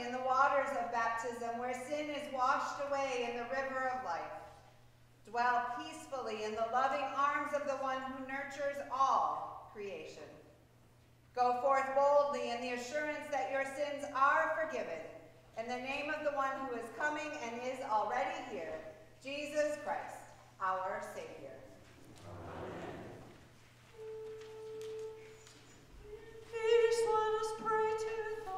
in the waters of baptism where sin is washed away in the river of life. Dwell peacefully in the loving arms of the one who nurtures all creation. Go forth boldly in the assurance that your sins are forgiven in the name of the one who is coming and is already here, Jesus Christ, our Savior. Peace, let us pray to the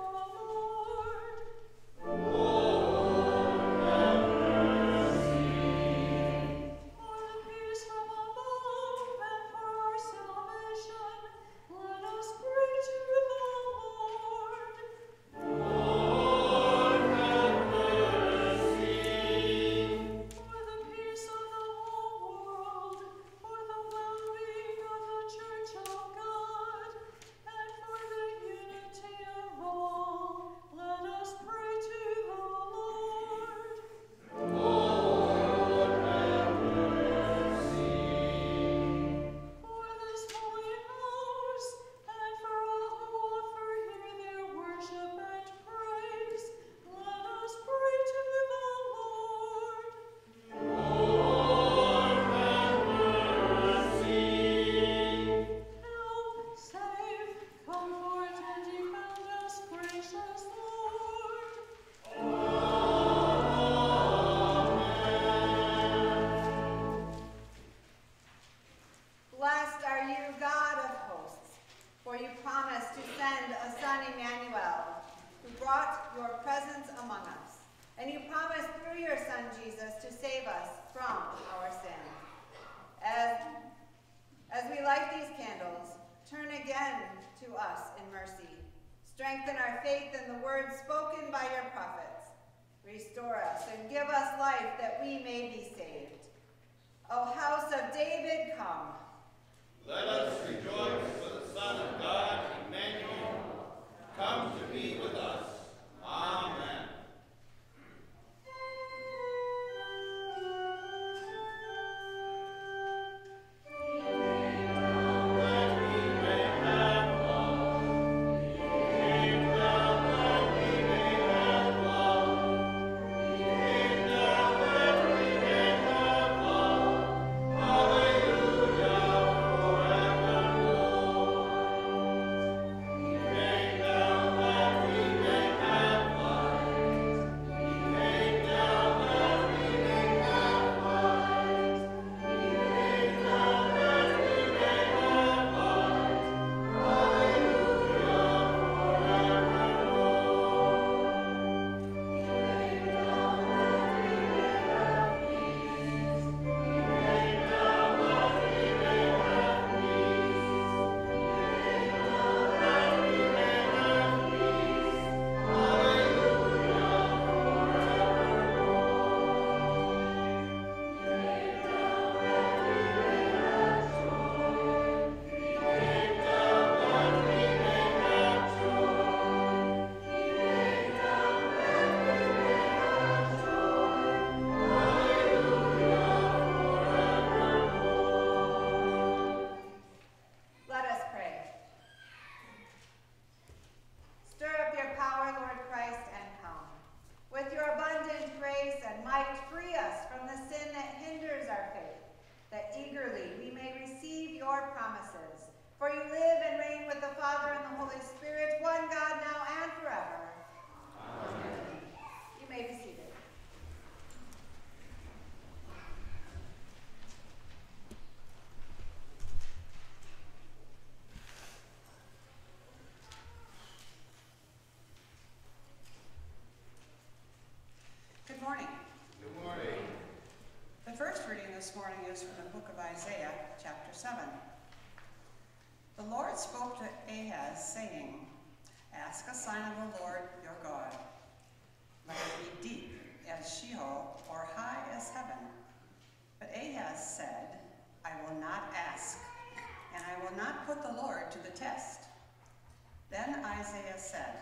Isaiah said,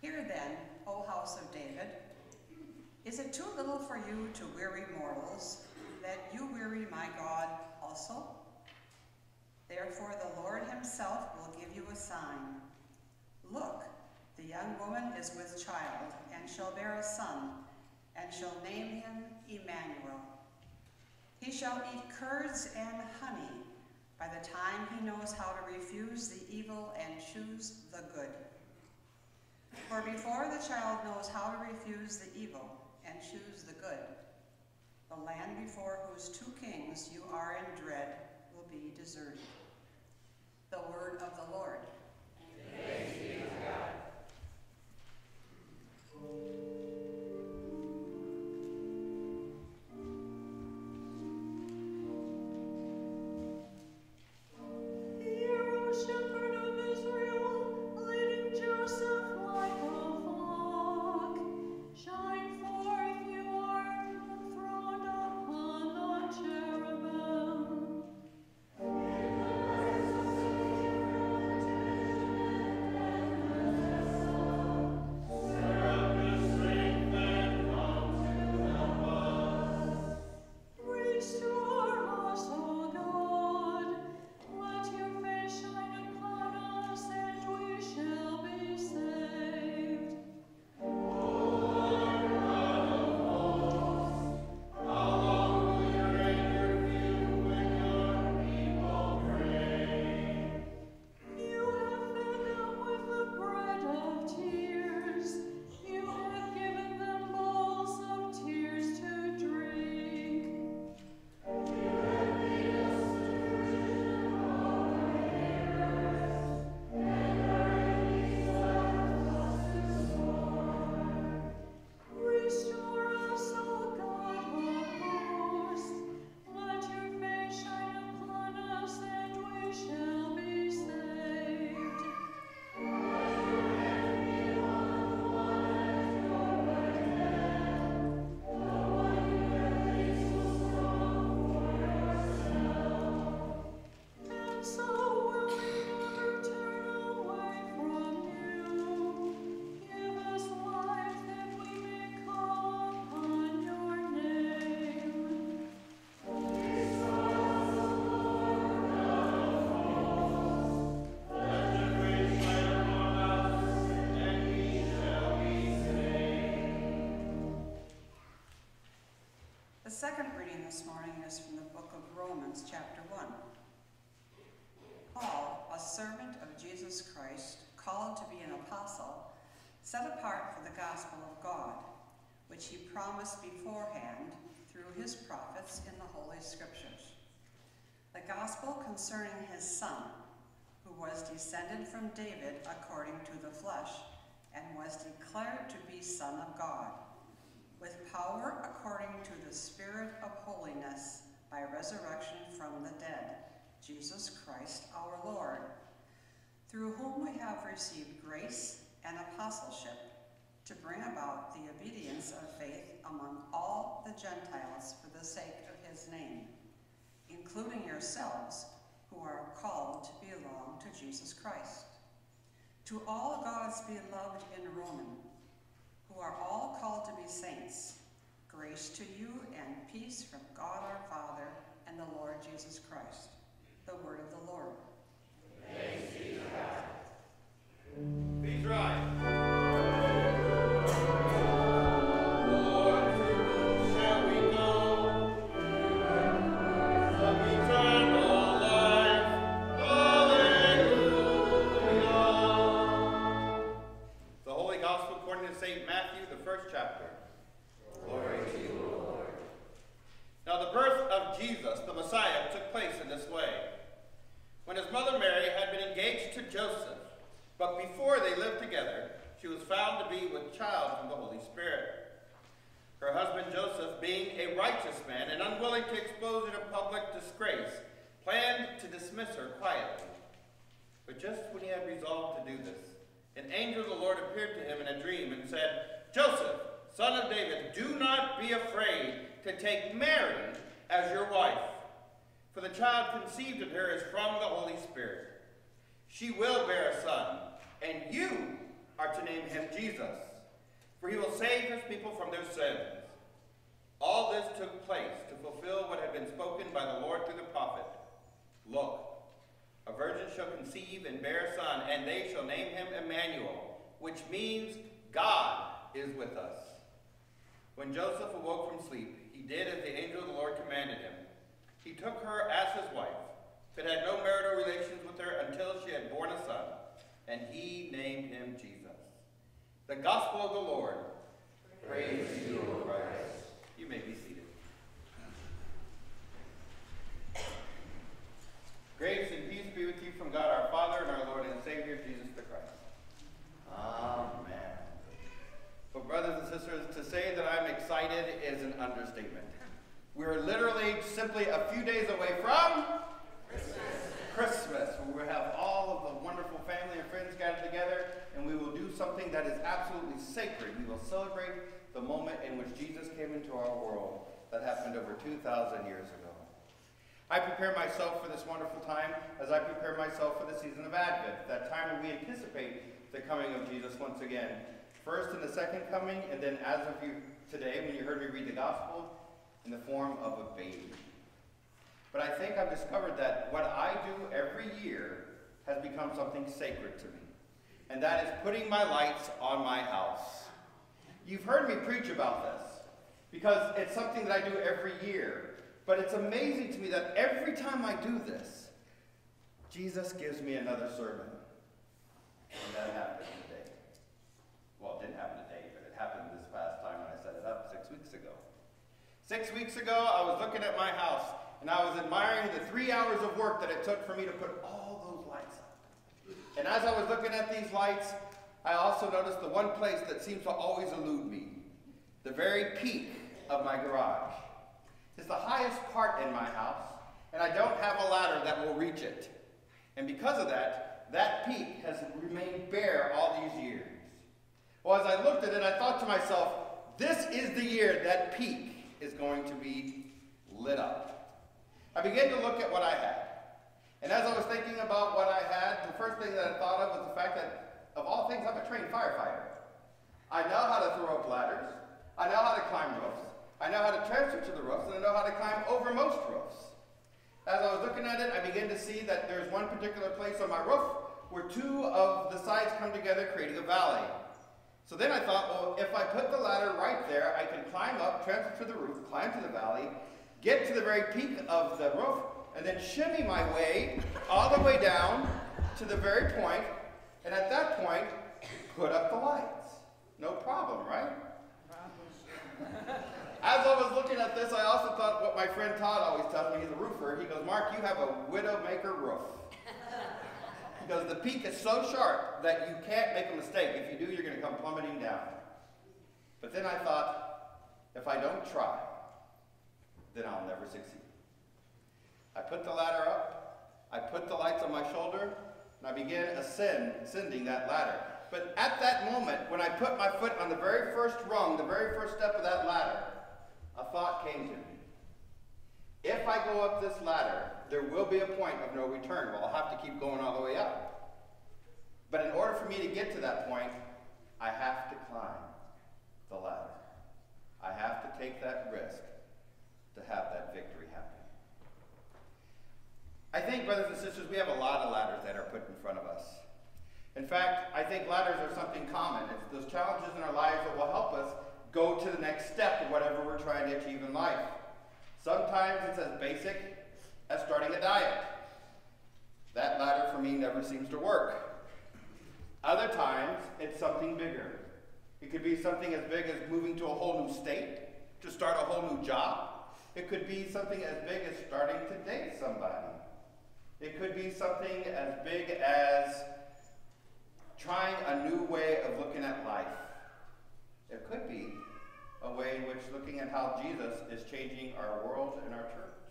Hear then, O house of David, is it too little for you to weary mortals, that you weary my God also? Therefore the Lord himself will give you a sign. Look, the young woman is with child, and shall bear a son, and shall name him Emmanuel. He shall eat curds and honey by the time he knows how to refuse the evil and choose the good. For before the child knows how to refuse the evil and choose the good, the land before whose two kings you are in dread will be deserted. The word of the Lord. Hear, this morning is from the book of Romans, chapter 1. Paul, a servant of Jesus Christ, called to be an apostle, set apart for the gospel of God, which he promised beforehand through his prophets in the Holy Scriptures. The gospel concerning his Son, who was descended from David according to the flesh, and was declared to be Son of God with power according to the Spirit of holiness by resurrection from the dead, Jesus Christ our Lord, through whom we have received grace and apostleship to bring about the obedience of faith among all the Gentiles for the sake of his name, including yourselves who are called to belong to Jesus Christ. To all God's beloved in Roman, who are all called to be saints, grace to you and peace from God our Father and the Lord Jesus Christ. The word of the Lord. Please rise. Jesus, the Messiah, took place in this way. When his mother Mary had been engaged to Joseph, but before they lived together, she was found to be with child from the Holy Spirit. Her husband Joseph, being a righteous man and unwilling to expose her to public disgrace, planned to dismiss her quietly. But just when he had resolved to do this, an angel of the Lord appeared to him in a dream and said, Joseph, son of David, do not be afraid to take Mary as your wife, for the child conceived in her is from the Holy Spirit. She will bear a son, and you are to name him Jesus, for he will save his people from their sins. All this took place to fulfill what had been spoken by the Lord through the prophet. Look, a virgin shall conceive and bear a son, and they shall name him Emmanuel, which means God is with us. When Joseph awoke from sleep, he did as the angel of the Lord commanded him. He took her as his wife, but had no marital relations with her until she had borne a son, and he named him Jesus. The gospel of the Lord. Praise to you, O Christ. You may be seated. Grace and peace be with you from God our Father and our Lord and Savior Jesus the Christ. Amen. Well, brothers and sisters, to say that I'm excited is an understatement. We're literally simply a few days away from Christmas. Christmas, where we have all of the wonderful family and friends gathered together, and we will do something that is absolutely sacred. We will celebrate the moment in which Jesus came into our world that happened over 2,000 years ago. I prepare myself for this wonderful time as I prepare myself for the season of Advent, that time when we anticipate the coming of Jesus once again. First in the second coming, and then as of you today, when you heard me read the gospel, in the form of a baby. But I think I've discovered that what I do every year has become something sacred to me, and that is putting my lights on my house. You've heard me preach about this because it's something that I do every year. But it's amazing to me that every time I do this, Jesus gives me another sermon. And that happened today. Well, it didn't happen today, but it happened this past time when I set it up six weeks ago. Six weeks ago, I was looking at my house and I was admiring the three hours of work that it took for me to put all those lights up. And as I was looking at these lights, I also noticed the one place that seems to always elude me the very peak of my garage. It's the highest part in my house, and I don't have a ladder that will reach it. And because of that, that peak has remained bare all these years. Well, as I looked at it, I thought to myself, this is the year that peak is going to be lit up. I began to look at what I had. And as I was thinking about what I had, the first thing that I thought of was the fact that, of all things, I'm a trained firefighter. I know how to throw up ladders. I know how to climb roofs. I know how to transfer to the roofs, and I know how to climb over most roofs. As I was looking at it, I began to see that there's one particular place on my roof where two of the sides come together, creating a valley. So then I thought, well, if I put the ladder right there, I can climb up, transfer to the roof, climb to the valley, get to the very peak of the roof, and then shimmy my way all the way down to the very point, and at that point, put up the lights. No problem, right? As I was looking at this, I also thought what my friend Todd always tells me, he's a roofer. He goes, Mark, you have a widowmaker roof. Because the peak is so sharp that you can't make a mistake. If you do, you're going to come plummeting down. But then I thought, if I don't try, then I'll never succeed. I put the ladder up, I put the lights on my shoulder, and I began ascend, ascending that ladder. But at that moment, when I put my foot on the very first rung, the very first step of that ladder, a thought came to me. If I go up this ladder, there will be a point of no return. Well, I'll have to keep going all the way up. But in order for me to get to that point, I have to climb the ladder. I have to take that risk to have that victory happen. I think, brothers and sisters, we have a lot of ladders that are put in front of us. In fact, I think ladders are something common. It's those challenges in our lives that will help us go to the next step of whatever we're trying to achieve in life. Sometimes it's as basic as starting a diet. That latter for me never seems to work. Other times, it's something bigger. It could be something as big as moving to a whole new state, to start a whole new job. It could be something as big as starting to date somebody. It could be something as big as trying a new way of looking at life. It could be a way in which looking at how Jesus is changing our world and our church.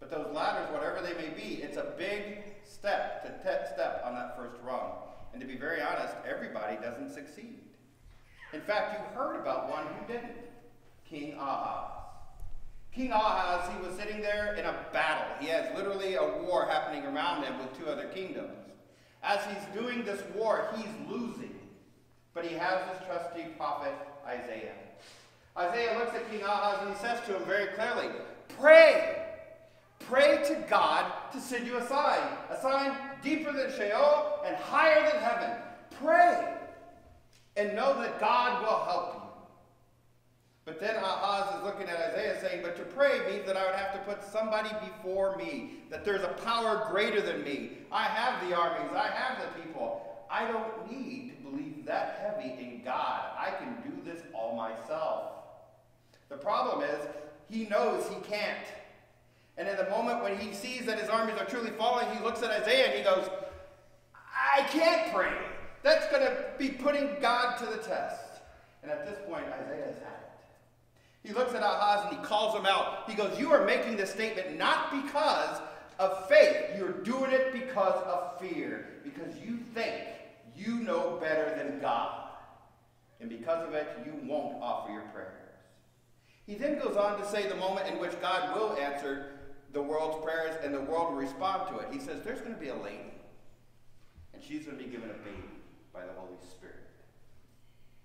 But those ladders, whatever they may be, it's a big step to te- step on that first rung. And to be very honest, everybody doesn't succeed. In fact, you heard about one who didn't King Ahaz. King Ahaz, he was sitting there in a battle. He has literally a war happening around him with two other kingdoms. As he's doing this war, he's losing. But he has his trusty prophet, Isaiah. Isaiah looks at King Ahaz and he says to him very clearly, Pray! Pray to God to send you a sign, a sign deeper than Sheol and higher than heaven. Pray and know that God will help you. But then Ahaz is looking at Isaiah saying, But to pray means that I would have to put somebody before me, that there's a power greater than me. I have the armies, I have the people. I don't need to believe that heavy in God. I can do this all myself. The problem is, he knows he can't. And in the moment when he sees that his armies are truly falling, he looks at Isaiah and he goes, I can't pray. That's going to be putting God to the test. And at this point, Isaiah has had it. He looks at Ahaz and he calls him out. He goes, You are making this statement not because of faith. You're doing it because of fear. Because you think you know better than God. And because of it, you won't offer your prayers. He then goes on to say the moment in which God will answer the world's prayers and the world will respond to it. He says, There's going to be a lady, and she's going to be given a baby by the Holy Spirit.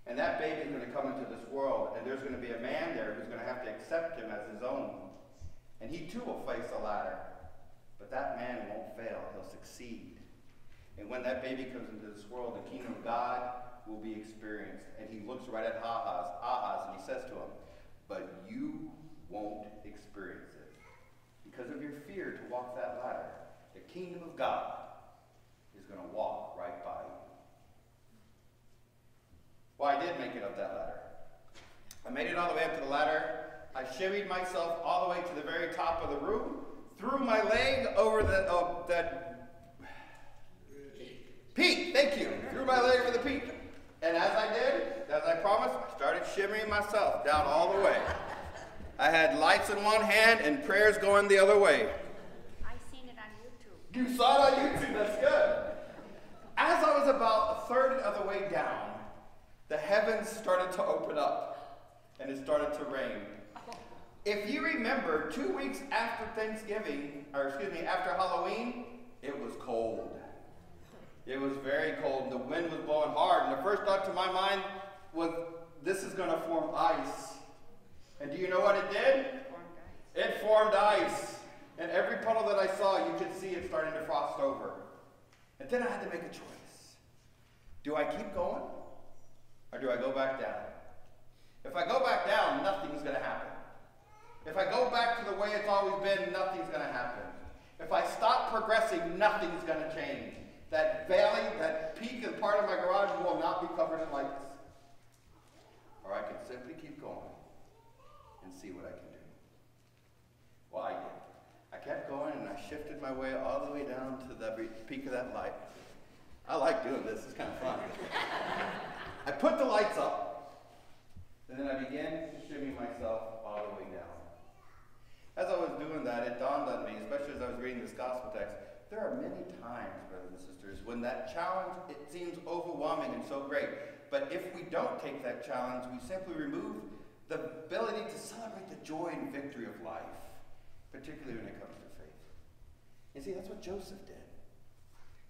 And that baby is going to come into this world, and there's going to be a man there who's going to have to accept him as his own. And he too will face a ladder. But that man won't fail, he'll succeed. And when that baby comes into this world, the kingdom of God will be experienced. And he looks right at Ahaz, Ahaz and he says to him, But you won't experience. Because of your fear to walk that ladder, the kingdom of God is going to walk right by you. Well, I did make it up that ladder. I made it all the way up to the ladder. I shimmied myself all the way to the very top of the room, threw my leg over the uh, that peak. Thank you. Threw my leg over the peak, and as I did, as I promised, I started shimmying myself down all the way. I had lights in one hand and prayers going the other way. I seen it on YouTube. You saw it on YouTube. That's good. As I was about a third of the way down, the heavens started to open up and it started to rain. If you remember, two weeks after Thanksgiving, or excuse me, after Halloween, it was cold. It was very cold. The wind was blowing hard. And the first thought to my mind was, this is going to form ice. And do you know what it did? It formed ice. And every puddle that I saw, you could see it starting to frost over. And then I had to make a choice. Do I keep going? Or do I go back down? If I go back down, nothing's going to happen. If I go back to the way it's always been, nothing's going to happen. If I stop progressing, nothing's going to change. That valley, that peak and part of my garage will not be covered in lights. Or I can simply keep going see what I can do. Well, I did. I kept going and I shifted my way all the way down to the peak of that light. I like doing this, it's kind of fun. I put the lights up, and then I began to shimmy myself all the way down. As I was doing that, it dawned on me, especially as I was reading this gospel text, there are many times, brothers and sisters, when that challenge, it seems overwhelming and so great. But if we don't take that challenge, we simply remove the ability to celebrate the joy and victory of life, particularly when it comes to faith. You see, that's what Joseph did.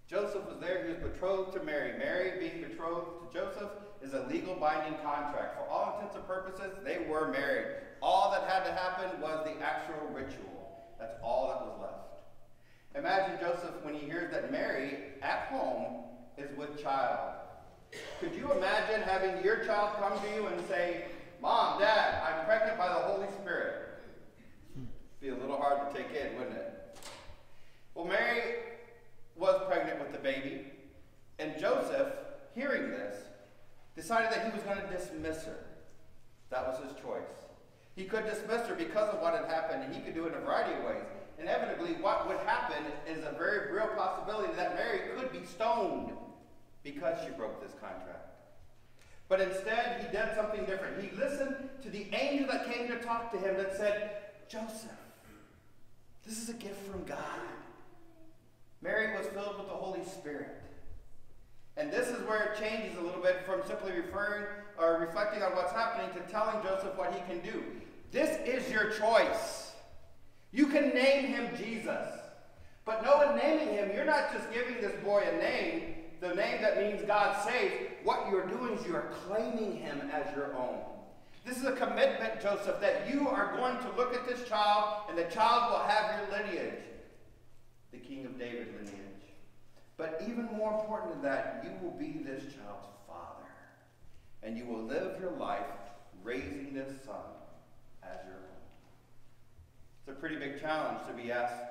Joseph was there, he was betrothed to Mary. Mary, being betrothed to Joseph, is a legal binding contract. For all intents and purposes, they were married. All that had to happen was the actual ritual. That's all that was left. Imagine Joseph when he hears that Mary, at home, is with child. Could you imagine having your child come to you and say, Mom, Dad, I'm pregnant by the Holy Spirit? Be a little hard to take in, wouldn't it? Well, Mary was pregnant with the baby, and Joseph, hearing this, decided that he was going to dismiss her. That was his choice. He could dismiss her because of what had happened, and he could do it in a variety of ways. Inevitably, what would happen is a very real possibility that Mary could be stoned because she broke this contract. But instead, he did something different. He listened to the angel that came to talk to him that said, Joseph, this is a gift from God. Mary was filled with the Holy Spirit. And this is where it changes a little bit from simply referring or reflecting on what's happening to telling Joseph what he can do. This is your choice. You can name him Jesus. But no one naming him, you're not just giving this boy a name, the name that means God saves. What you're doing is you're claiming him as your own. This is a commitment, Joseph, that you are going to look at this child and the child will have your lineage, the King of David lineage. But even more important than that, you will be this child's father. And you will live your life raising this son as your own. It's a pretty big challenge to be asked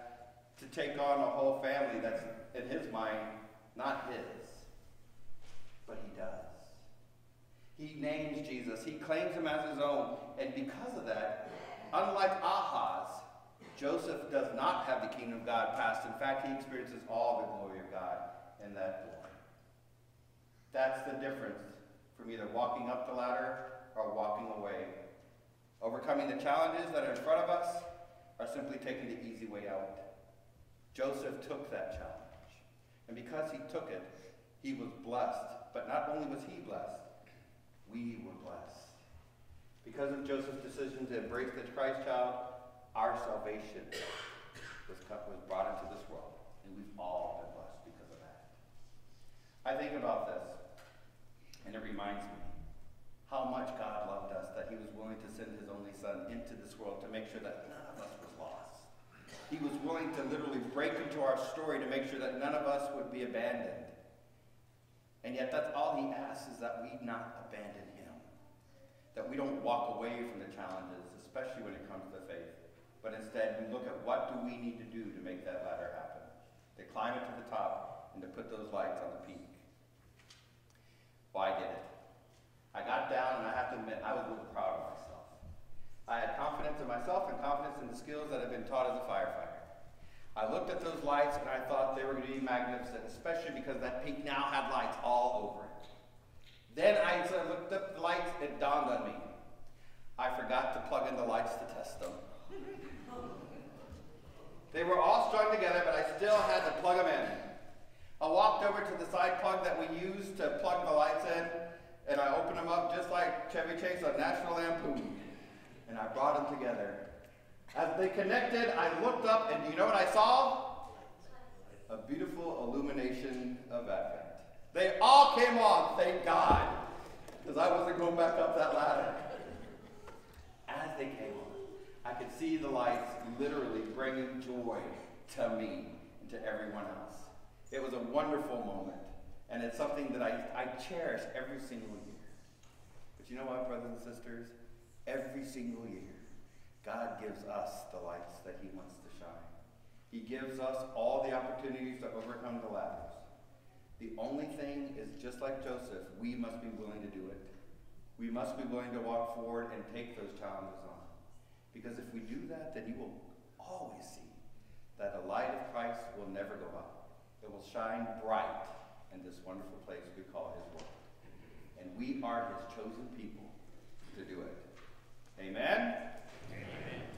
to take on a whole family that's, in his mind, not his. But he does. He names Jesus. He claims him as his own. And because of that, unlike Ahaz, Joseph does not have the kingdom of God passed. In fact, he experiences all the glory of God in that glory. That's the difference from either walking up the ladder or walking away. Overcoming the challenges that are in front of us or simply taking the easy way out. Joseph took that challenge. And because he took it, he was blessed. But not only was he blessed, we were blessed. Because of Joseph's decision to embrace the Christ child, our salvation was, was brought into this world, and we've all been blessed because of that. I think about this, and it reminds me how much God loved us that He was willing to send His only Son into this world to make sure that none of us was. He was willing to literally break into our story to make sure that none of us would be abandoned. And yet, that's all He asks is that we not abandon Him, that we don't walk away from the challenges, especially when it comes to faith. But instead, we look at what do we need to do to make that ladder happen, to climb it to the top, and to put those lights on the peak. Well, I did it. I got down, and I have to admit, I was a little proud of myself. I had confidence in myself and confidence in the skills that I've been taught as a firefighter. I looked at those lights, and I thought they were going to be magnificent, especially because that peak now had lights all over it. Then I looked up the lights, it dawned on me. I forgot to plug in the lights to test them. They were all strung together, but I still had to plug them in. I walked over to the side plug that we used to plug the lights in, and I opened them up just like Chevy Chase on National Lampoon. And I brought them together. As they connected, I looked up, and do you know what I saw? A beautiful illumination of Advent. They all came on, thank God, because I wasn't going back up that ladder. As they came on, I could see the lights literally bringing joy to me and to everyone else. It was a wonderful moment, and it's something that I, I cherish every single year. But you know what, brothers and sisters? Every single year, God gives us the lights that He wants to shine. He gives us all the opportunities to overcome the ladders. The only thing is, just like Joseph, we must be willing to do it. We must be willing to walk forward and take those challenges on. Because if we do that, then you will always see that the light of Christ will never go out. It will shine bright in this wonderful place we call His world. And we are His chosen people to do it. Amen? Amen.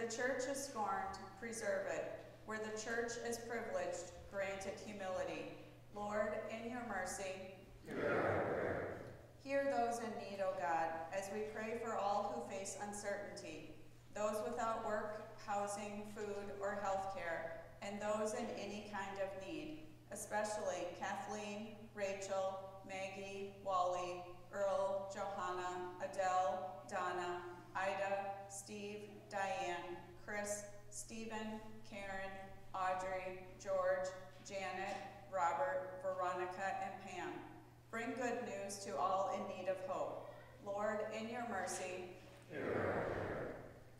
The church is scorned, preserve it. Where the church is privileged, grant it humility. Lord, in your mercy, hear those in need, O God, as we pray for all who face uncertainty, those without work, housing, food, or health care, and those in any kind of need, especially Kathleen, Rachel, Maggie, Wally, Earl, Johanna, Adele, Donna, Ida, Steve, Diane, Chris, Stephen, Karen, Audrey, George, Janet, Robert, Veronica, and Pam. Bring good news to all in need of hope. Lord, in your mercy,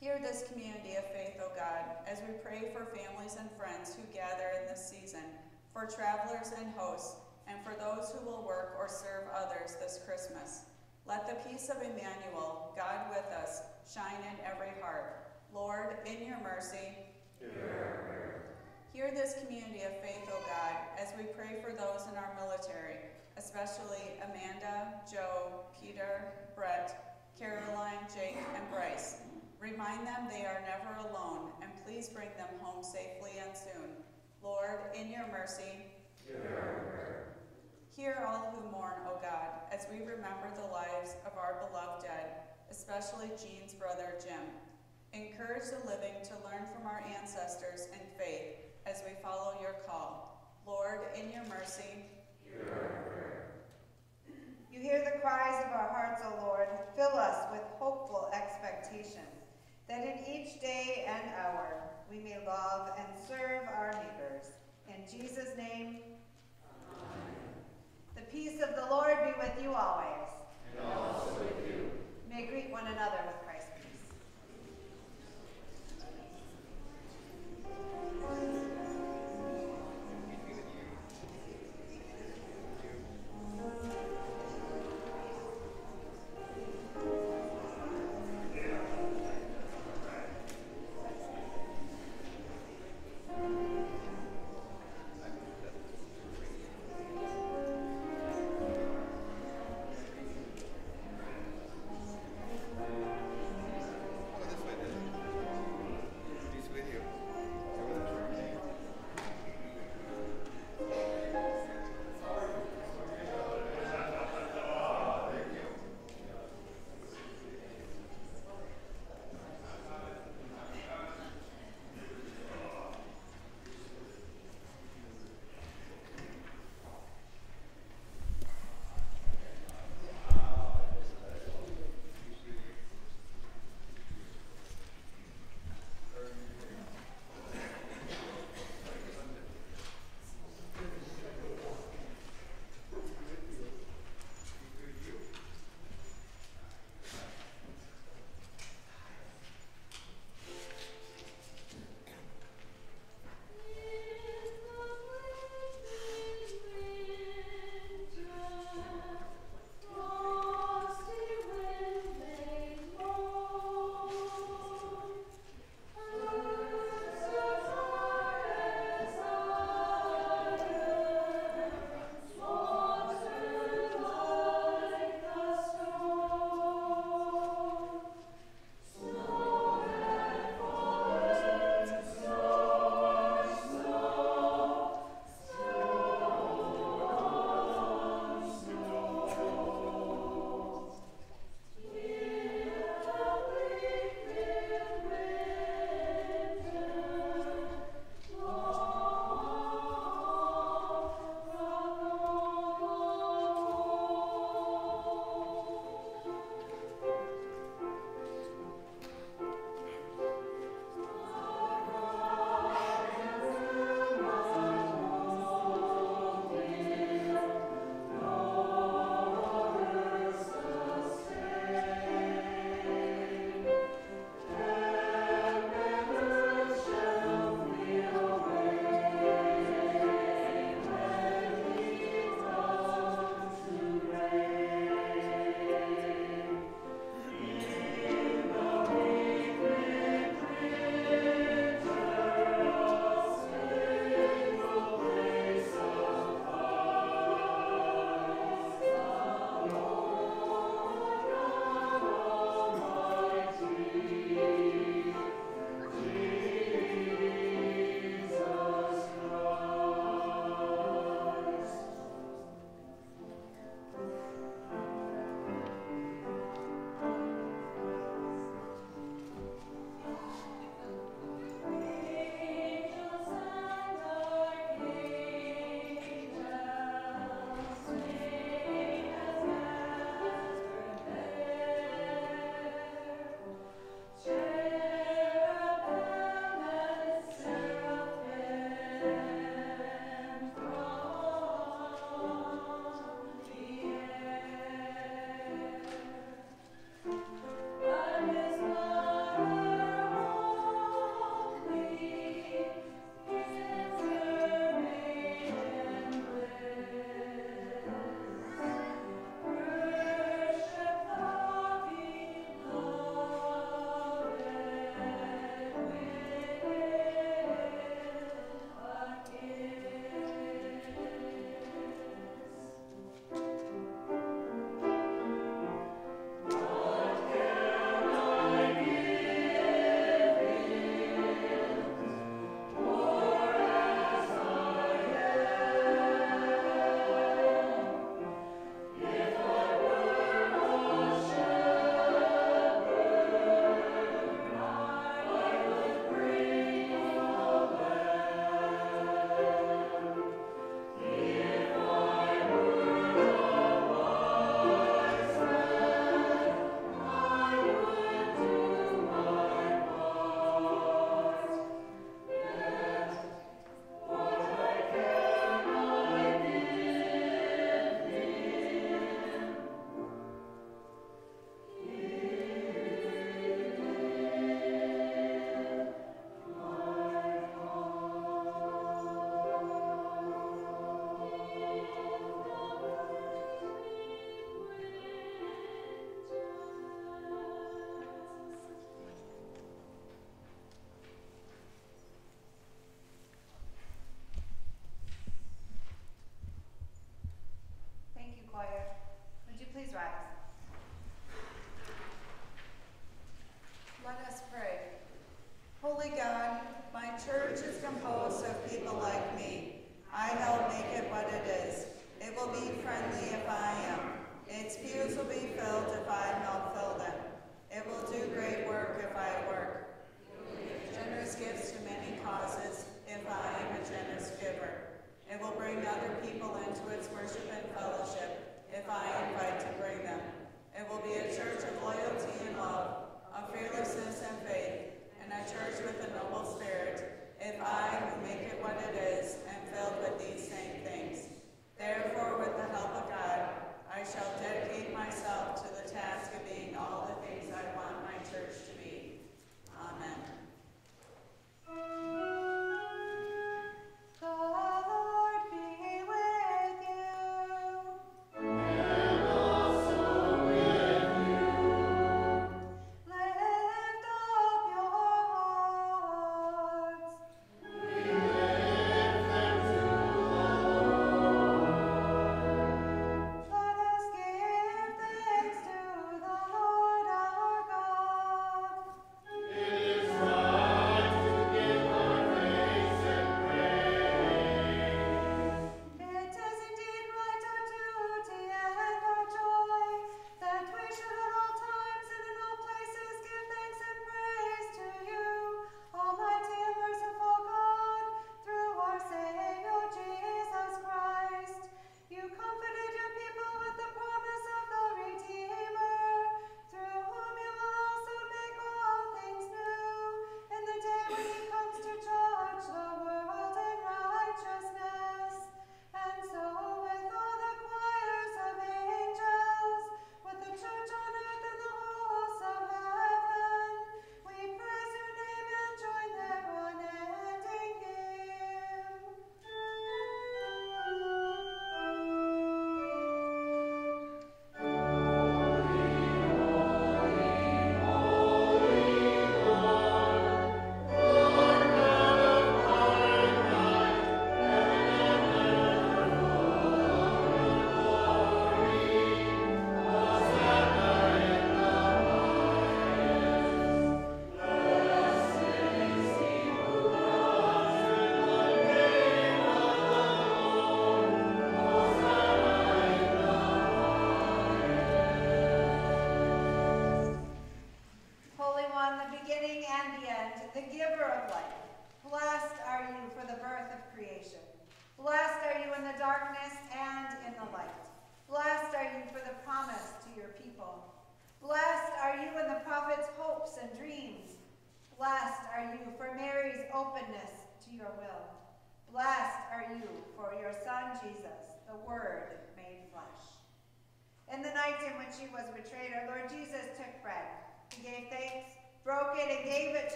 Hear this community of faith, O God, as we pray for families and friends who gather in this season, for travelers and hosts, and for those who will work or serve others this Christmas. Let the peace of Emmanuel, God with us, shine in every heart. Lord, in your mercy, Hear this community of faith, O God, as we pray for those in our military, especially Amanda, Joe, Peter, Brett, Caroline, Jake, and Bryce. Remind them they are never alone, and please bring them home safely and soon. Lord, in your mercy, hear all who mourn, O God, as we remember the lives of our beloved dead, especially Jean's brother Jim. Encourage the living to learn from our ancestors in faith as we follow your call. Lord, in your mercy, You hear the cries of our hearts, O Lord. Fill us with hopeful expectation, that in each day and hour we may love and serve our neighbors. In Jesus' name, the peace of the Lord be with you always. And also with you. May greet one another with Christ's peace.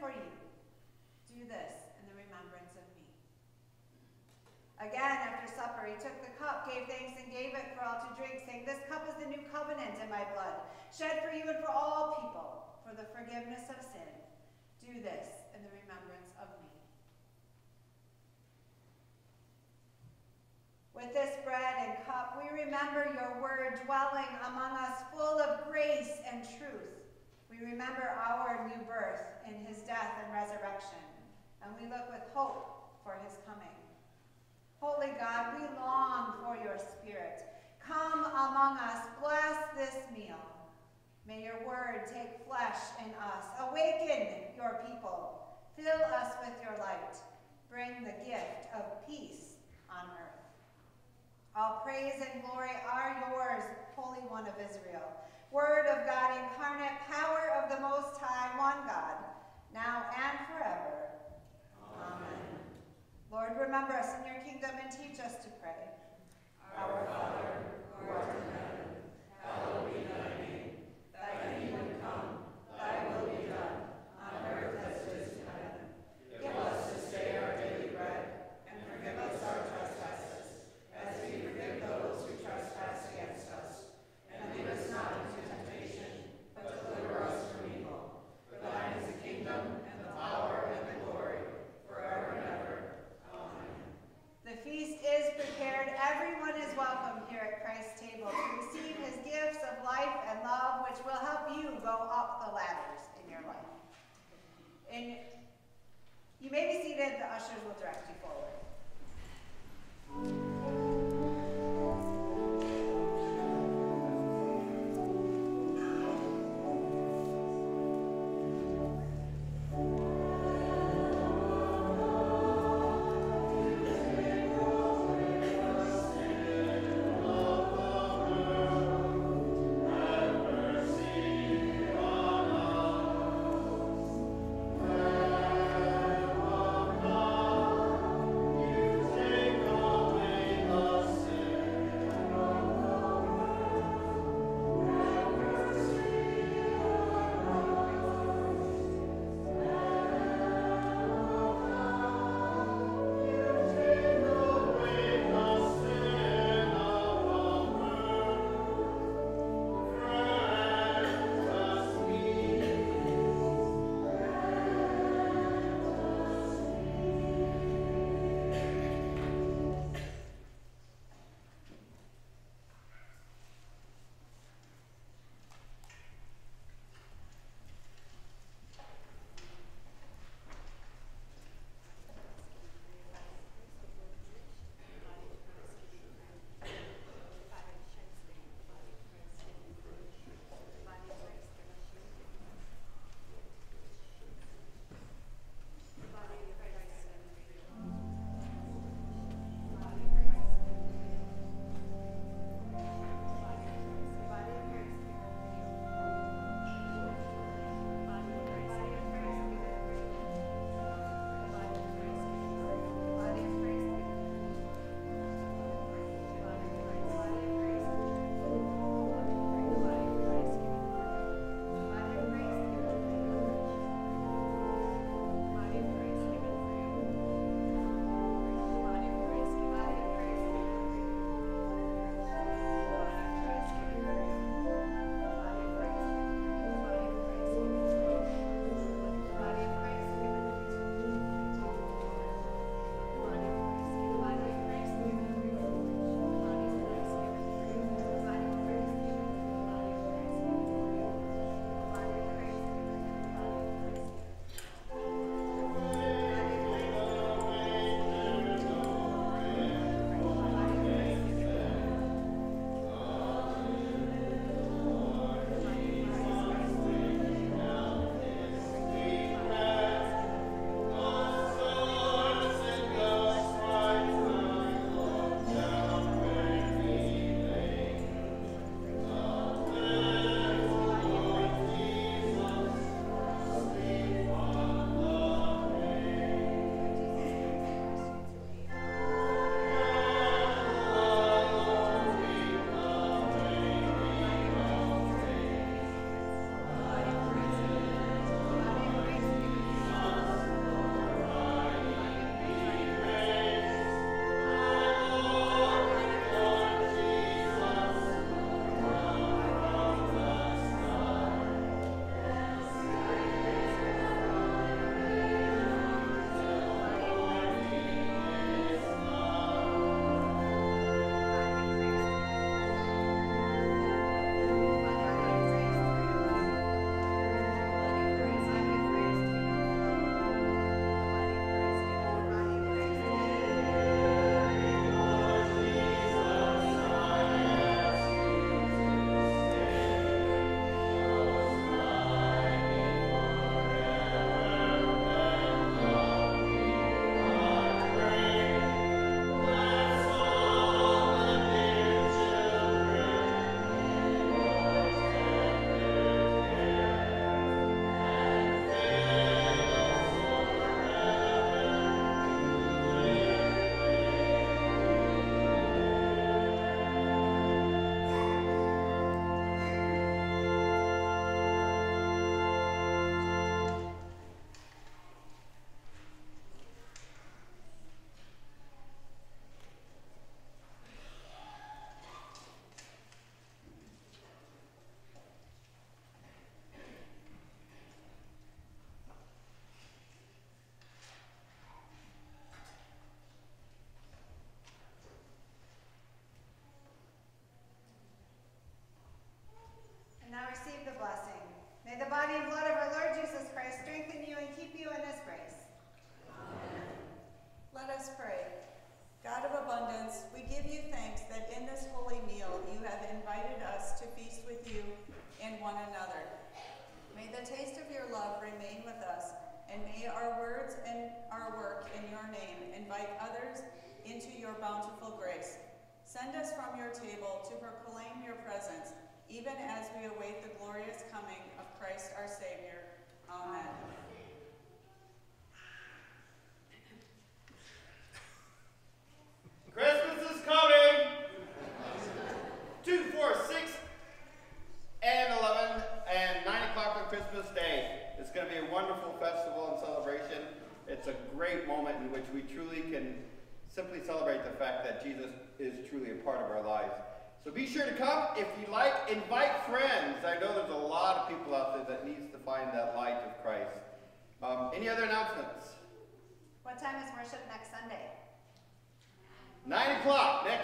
For you. Do this in the remembrance of me. Again, after supper, he took the cup, gave thanks, and gave it for all to drink, saying, This cup is the new covenant in my blood, shed for you and for all people, for the forgiveness of sin. Do this in the remembrance of me. With this bread and cup, we remember your word dwelling among us, full of grace and truth. We remember our new birth in his death and resurrection, and we look with hope for his coming. Holy God, we long for your spirit. Come among us, bless this meal. May your word take flesh in us. Awaken your people. Fill us with your light. Bring the gift of peace on earth. All praise and glory are yours, Holy One of Israel. Word of God incarnate, power of the Most High, one God, now and forever. Amen. Lord, remember us in your kingdom and teach us to pray. Our Father, who art in heaven, hallowed be thy name. Thy kingdom come, thy will be done, on earth as it is in heaven. Give us this day our daily bread, and forgive us our trespasses, as we forgive those who trespass against us. And lead us not into temptation, but deliver us from evil. For thine is the kingdom, and the power, and the glory, forever and ever. Amen. The feast is prepared. Everyone is welcome here at Christ's table to receive his gifts of life and love, which will help you go up the ladders in your life. And you may be seated. The ushers will direct you forward.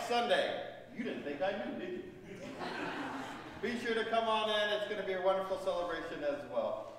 Sunday. You didn't think I knew, did you? Be sure to come on in. It's going to be a wonderful celebration as well.